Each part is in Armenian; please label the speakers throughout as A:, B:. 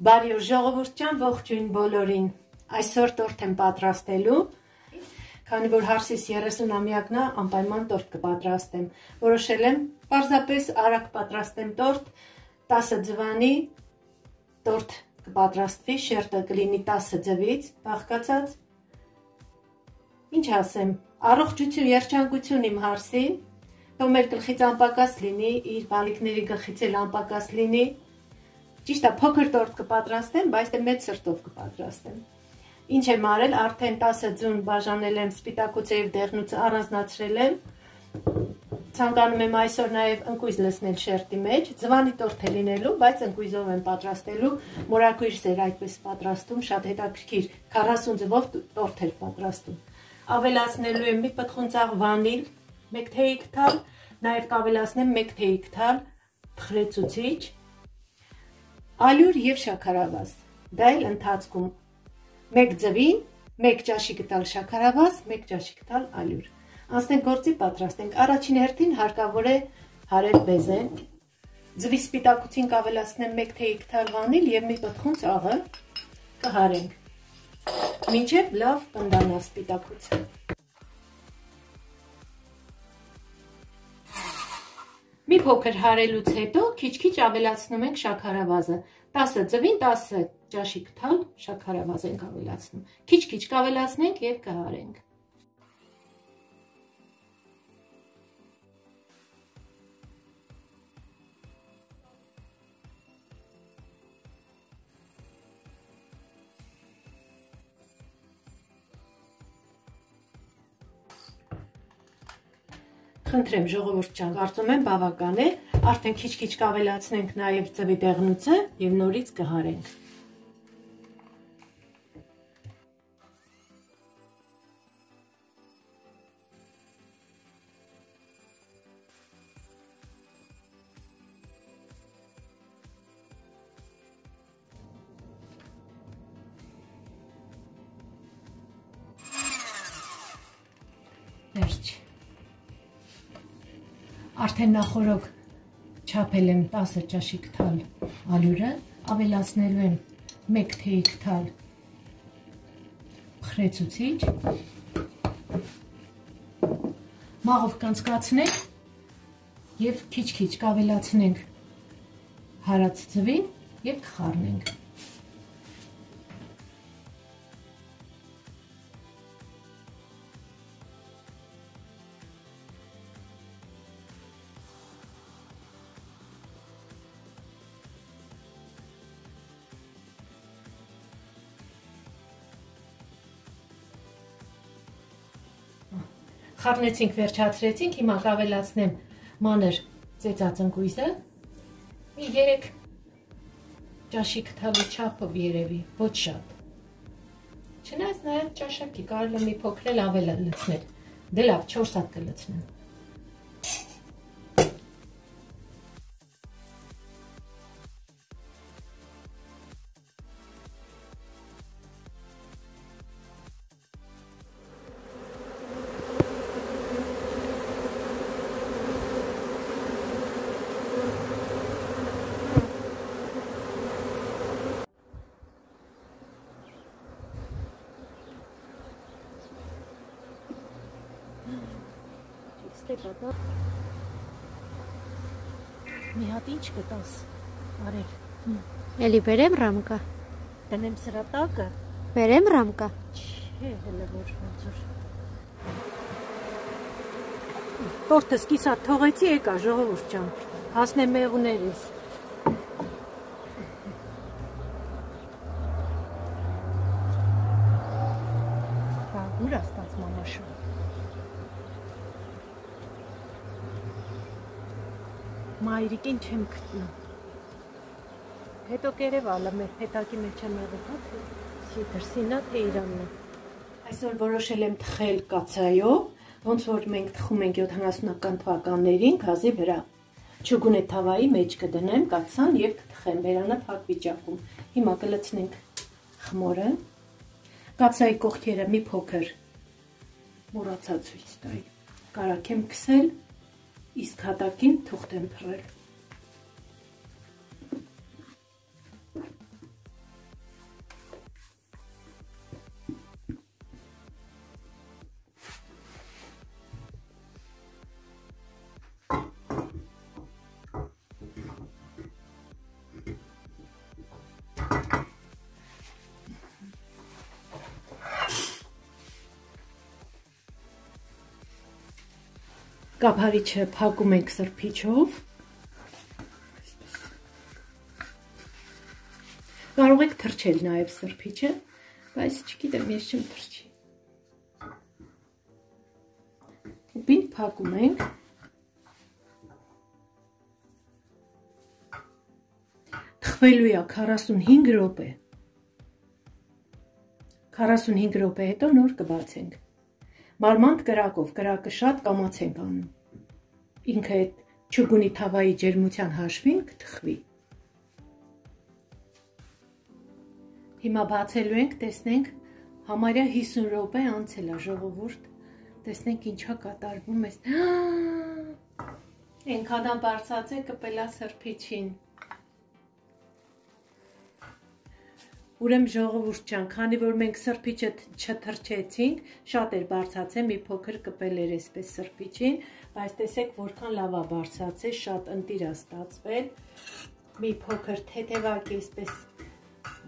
A: Բարի օր ժողովուրդ ջան, ողջույն բոլորին։ Այսօր տորտ եմ պատրաստելու։ Քանի որ հարսիս 30-ամյակն է, անպայման տորտ կպատրաստեմ։ Որոշել եմ պարզապես արագ պատրաստեմ տորտ 10 ձվանի տորտ կպատրաստվի, շերտը կլինի 10 ձվից, բաղկացած։ Ինչ ասեմ, առողջություն, երջանկություն իմ հարսին։ Թող մեր գլխից անպակաս լինի, իր բալիկների գլխից էլ անպակաս լինի Ճիշտ է, փոքր տորտ կպատրաստեմ, բայց դե մեծ սրտով կպատրաստեմ։ Ինչ եմ արել, արդեն 10 ձուն բաժանել եմ սպիտակուցը եւ դեղնուցը առանձնացրել եմ։ Ցանկանում եմ այսօր նաեւ ընկույզ լցնել շերտի մեջ, ձվանի տորտ է լինելու, բայց ընկույզով եմ պատրաստելու։ Մորակույրս էր այդպես պատրաստում, շատ հետաքրքիր 40 ձվով տորտ էր պատրաստում։ Ավելացնելու եմ մի պտղունցաղ վանիլ, 1 թեյիկ թալ, նաեւ կավելացնեմ 1 թեյիկ թալ փխրեցուցիչ ալյուր եւ շաքարավազ։ Դա էլ ընթացքում 1 ձվին 1 ճաշի գտալ շաքարավազ, 1 ճաշի գտալ ալյուր։ Անցնենք գործի պատրաստենք։ Առաջին հերթին հարկավոր է հարել բեզեն։ Ձվի սպիտակուցին կավելացնեմ 1 թեյ գտալ վանիլ եւ մի պտխուն ծաղը կհարենք։ Մինչև լավ կնդանա սպիտակուցը։ Մի փոքր հարելուց հետո քիչ-քիչ ավելացնում ենք շաքարավազը։ 10 ձվին 10 ճաշի կթալ շաքարավազ ենք ավելացնում։ Քիչ-քիչ կավելացնենք եւ կհարենք։ Խնդրեմ ժողովուրդ ջան, կարծում եմ բավական է։ Արդեն քիչ-քիչ կավելացնենք նաև ծվի դեղնուցը եւ նորից կհարենք։ Արդեն նախորոք չափել եմ 10 ճաշիկ թալ ալյուրը, ավելացնելու եմ 1 թեյիկ թալ խրեցուցիչ, մաղով կանցկացնենք և քիչ-քիչ կավելացնենք հարած ծվին և կխարնենք։ խառնեցինք, վերջացրեցինք, հիմա կավելացնեմ մանր ծեծած ընկույզը, մի երեկ ճաշիկ թալի չապով երևի, ոչ շատ։ Չնայած նաև ճաշակի կարելի մի փոքրել ավել լցնել, դե լավ, 4 հատ կլցնեմ։ ստեկա դա մի հատ ինչ կտաս արել
B: Էլի բերեմ ռամկա
A: դնեմ սրա տակը
B: բերեմ ռամկա
A: չէ հələ որ ոնց որ Տորտս կիսա թողեցի եկա ժողովուրդ ջան հասնեմ մեղուներիս մայրիկին չեմ գտնում։ Հետո կերևալը մեր հետակի մեջ եմ եղել, հա, սի դրսինա, թե իրանն է։ Այսօր որոշել եմ թխել կացայով, ոնց որ մենք թխում ենք 70-ական թվականներին գազի վրա։ Չուգունե թավայի մեջ կդնեմ կացան եւ կթխեմ վերանը փակ վիճակում։ Հիմա կլցնենք խմորը։ Կացայի կողքերը մի փոքր մոռացա ցույց տալ։ Կարակ եմ քսել իսկ հատակին թուղթ եմ փռել։ Կափարիչը փակում ենք սրբիչով։ Կարող եք թրջել նաև սրբիչը, բայց չգիտեմ, ես չեմ թրջի։ Ուպին փակում ենք։ Թխվելու է 45 րոպե։ 45 րոպե հետո նոր կբացենք։ Մարմանդ կրակով, կրակը շատ կամացենք անում։ Ինքը այդ չուգունի թավայի ջերմության հաշվին կթխվի։ Հիմա բացելու ենք, տեսնենք համարյա 50 րոպե անցել է ժողովուրդ։ Տեսնենք ինչա կատարվում է։ Ենքանա բարձած է կպելա սրբիչին։ Ուրեմ ժողովուրդ ջան, քանի որ մենք սրբիչը չթրջեցինք, շատ էր բարձացել, մի փոքր կպել էր այսպես սրբիչին, բայց տեսեք որքան լավ է բարձացել, շատ ընտիր է ստացվել։ Մի փոքր թեթևակ այսպես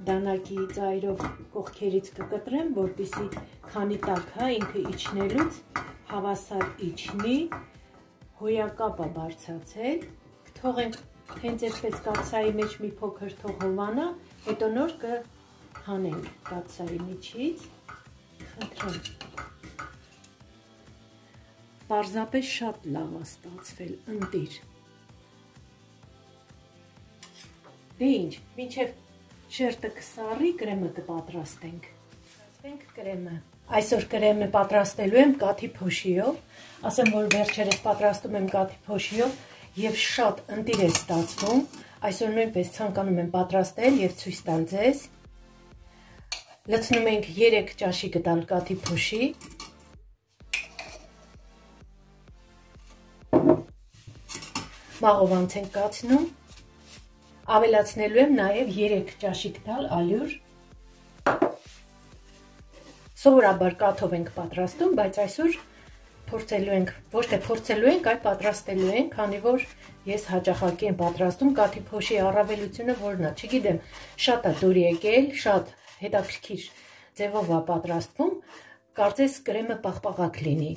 A: դանակի ծայրով կողքերից կկտրեմ, որպիսի քանի տակ հա ինքը իջնելուց հավասար իջնի, հոյակապ է բարձացել, թողենք հենց այսպես կացայի մեջ մի փոքր թող հովանա, հետո նոր կը հանենք կացայի միջից, խնդրեմ։ Պարզապես շատ լավ է ստացվել, ընտիր։ Դե ինչ, մինչև շերտը կսարի, կրեմը կպատրաստենք։ Պատրաստենք կրեմը։ Այսօր կրեմը պատրաստելու եմ կաթի փոշիով, ասեմ, որ վերջերս պատրաստում եմ կաթի փոշիով եւ շատ ընտիր է ստացվում։ Այսօր նույնպես ցանկանում եմ պատրաստել եւ ցույց տալ ձեզ լցնում ենք 3 ճաշի գդալ կաթի փոշի, մաղովանց ենք կացնում, ավելացնելու եմ նաև 3 ճաշի գդալ ալյուր, սովորաբար կաթով ենք պատրաստում, բայց այսօր փորձելու ենք, ոչ թե փորձելու ենք, այլ պատրաստելու ենք, քանի որ ես հաճախակի եմ պատրաստում կաթի փոշի առավելությունը որն է, չգիտեմ, շատ է դուրի եկել, շատ հետաքրքիր ձևով է պատրաստվում, կարծես կրեմը պաղպաղակ լինի,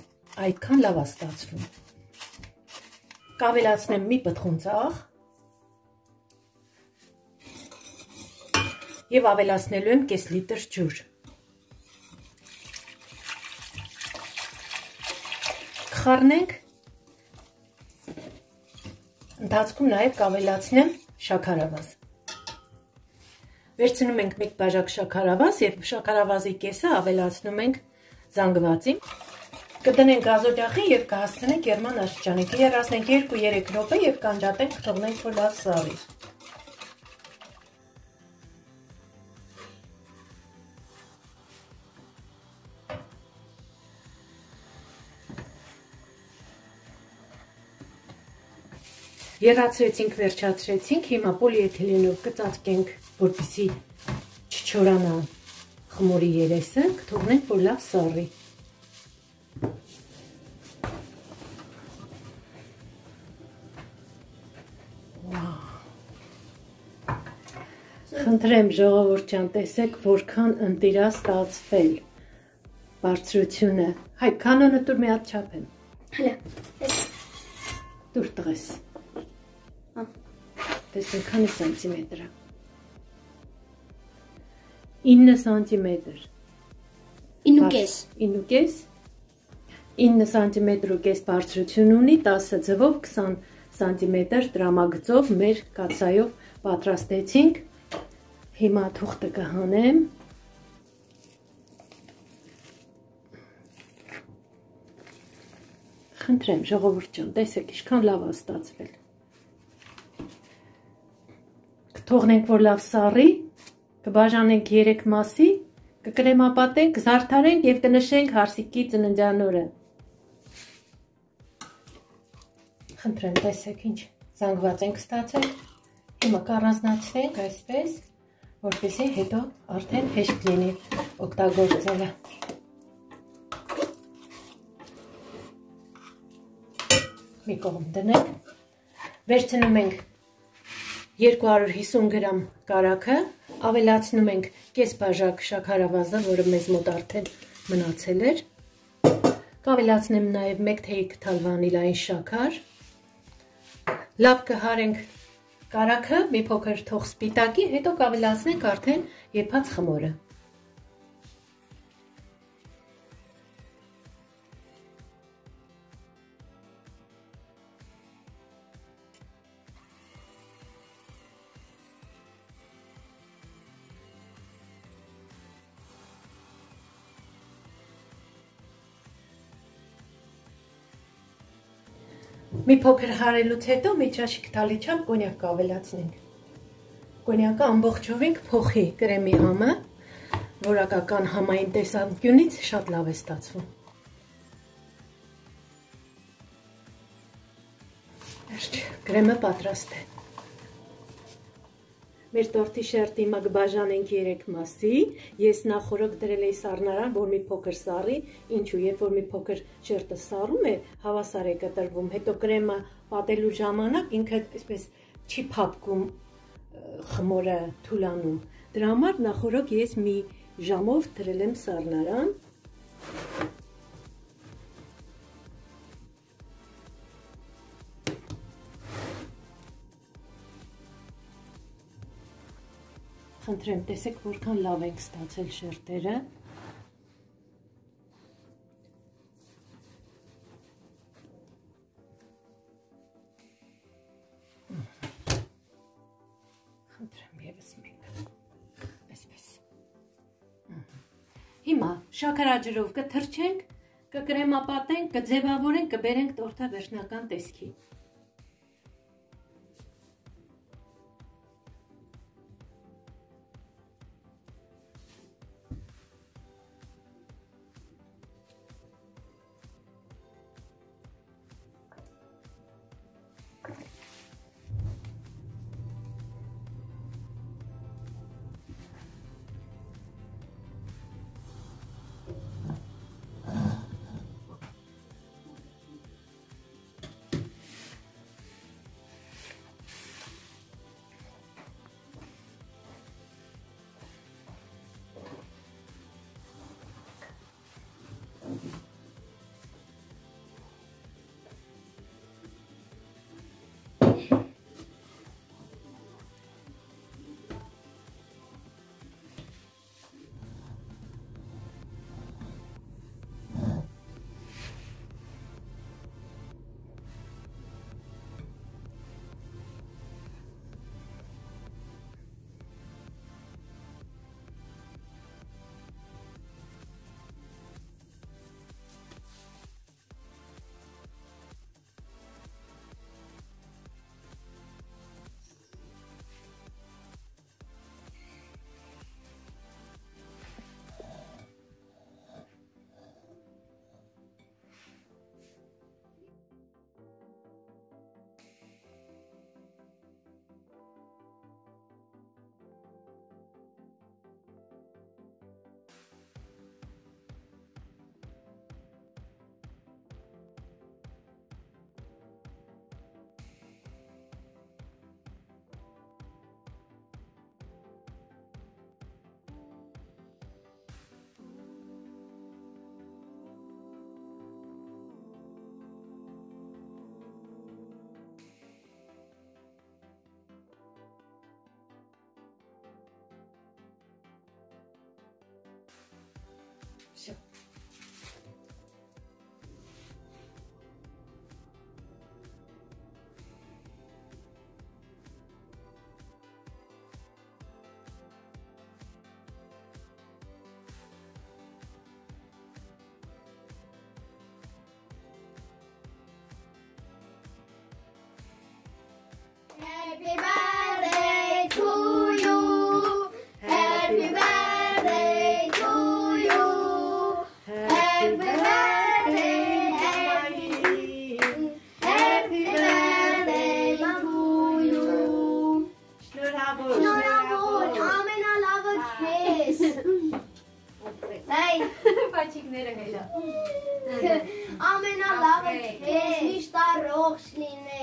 A: այդքան լավ է ստացվում։ Կավելացնեմ մի պտխուն ծաղ և ավելացնելու եմ կես լիտր ջուր։ Կխարնենք, ընթացքում նաև կավելացնեմ շաքարավազ։ Վերցնում ենք մեկ բաժակ շաքարավազ եւ շաքարավազի կեսը ավելացնում ենք զանգվածին։ Կդնենք գազօջախի եւ կհասցնենք երման աստիճանի։ Կերասնենք 2-3 րոպե եւ կանջատենք, թողնենք որ լավ սարի։ Երացրեցինք, վերջացրեցինք, հիմա պոլիեթիլենով կծածկենք, որպեսի չչորանա խմորի երեսը, կթողնենք, որ լավ սարի։ Խնդրեմ ժողովուրդ ջան, տեսեք որքան ընտիրա ստացվել բարձրությունը։ Հայ, կանոնը դուր մի հատ չափեմ։
B: Հələ։
A: Դուր տղես։ Տեսնենք քանի սանտիմետր է։ 9 սանտիմետր։
B: 9.5։
A: 9.5 9 սանտիմետր ու կես բարձրություն ունի, 10 ձվով 20 սանտիմետր տրամագծով մեր կացայով պատրաստեցինք։ Հիմա թուղթը կհանեմ։ Խնդրեմ, ժողովուրդ ջան, տեսեք, ինչքան լավ է ստացվել թողնենք, որ լավ սարի, կբաժանենք երեք մասի, կկրեմապատենք, զարդարենք և կնշենք հարսիկի ծննդյանորը։ Խնդրեմ, տեսեք ինչ զանգված ենք ստացել, հիմա կառանձնացնենք այսպես, որպեսի հետո արդեն հեշտ լինի օգտագործելը։ Մի կողմ դնենք, վերցնում ենք 250 գրամ կարակը, ավելացնում ենք կես բաժակ շաքարավազը, որը մեզ մոտ արդեն մնացել էր, Կավելացնեմ նաև 1 թեյ կթալ վանիլային շաքար։ Լավ կհարենք կարակը, մի փոքր թող սպիտակի, հետո կավելացնենք արդեն եփած խմորը։ Մի փոքր հարելուց հետո մի ճաշիկ տալի չափ կոնյակ կավելացնենք։ Կոնյակը ամբողջովին կփոխի կրեմի համը, որակական համային տեսանկյունից շատ լավ է ստացվում։ Վերջ, կրեմը պատրաստ է։ Մեր տորտի շերտիմը կբաժանենք 3 մասի։ Ես նախորդ դրել էի սառնարան, որ մի փոքր սառի, ինչու, երբ որ մի փոքր շերտը սառում է, հավասար է կտրվում։ Հետո կրեմը պատելու ժամանակ ինքը այսպես չի փափկում խմորը թուլանում։ Դրա համար նախորդ ես մի ժամով դրել եմ սառնարան Խնդրեմ, տեսեք որքան լավ ենք ստացել շերտերը։ Խնդրեմ եւս մեկ։ Այսպես։ Հիմա շաքարաջրով կթրջենք, կկրեմապատենք, կձևավորենք, կբերենք տորտա վերջնական տեսքի։
B: Happy birthday to you, happy birthday to you, happy birthday, happy, happy birthday to you. Schuld haar bood, schuld
C: haar bood.
B: Love a kiss. Nice. Paschik nee, raak je. Aména love a kiss. Mista Rooslin.